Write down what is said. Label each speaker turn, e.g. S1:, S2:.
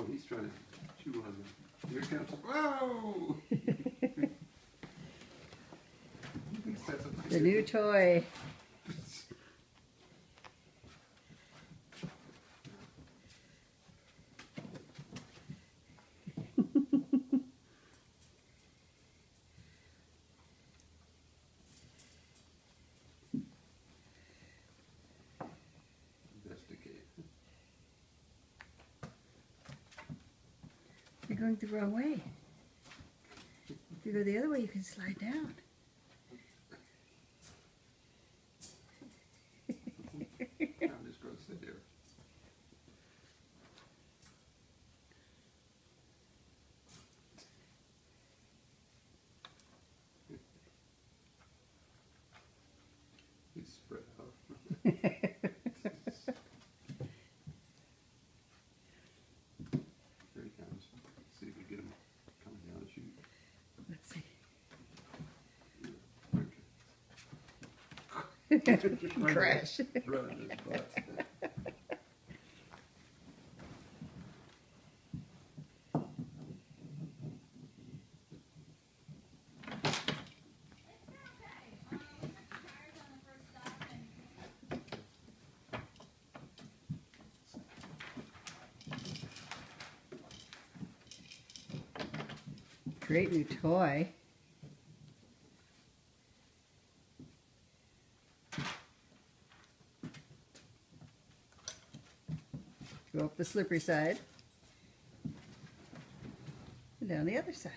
S1: Oh, he's trying to chew on the, here comes, whoa! He thinks that's a-
S2: The new toy. You're going the wrong way. If you go the other way, you can slide down.
S1: I'm just gonna sit there. He's spread out.
S2: Crash. Great new toy. Go up the slippery side. And down the other side.